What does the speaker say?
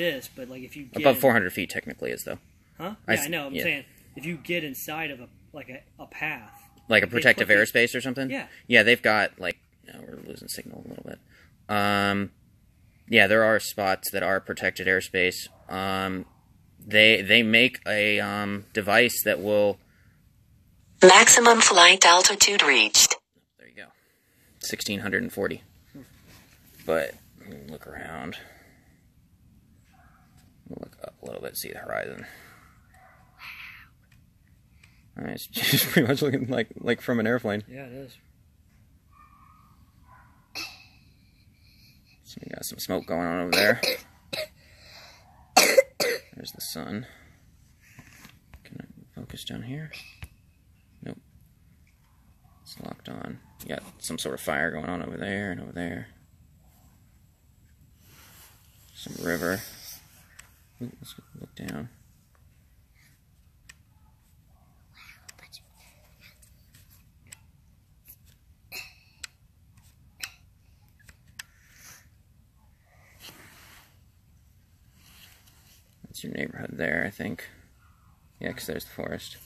this, but like if you get Above 400 feet technically is though. huh? I Yeah, s- I know. I'm yeah. saying if you get inside of a like a, a path. Like a protective airspace or something? Yeah. Yeah, they've got like no, we're losing signal a little bit. Um yeah, there are spots that are protected airspace. Um they they make a um device that will Maximum flight altitude reached. there you go. 1640. But look around. Look up a little bit, see the horizon. Alright, it's just pretty much looking like like from an airplane. Yeah, it is. So we got some smoke going on over there. There's the sun. Can I focus down here? Nope. It's locked on. You got some sort of fire going on over there and over there. Some river. Let's look down. That's your neighborhood there, I think. Yeah, 'cause there's the forest.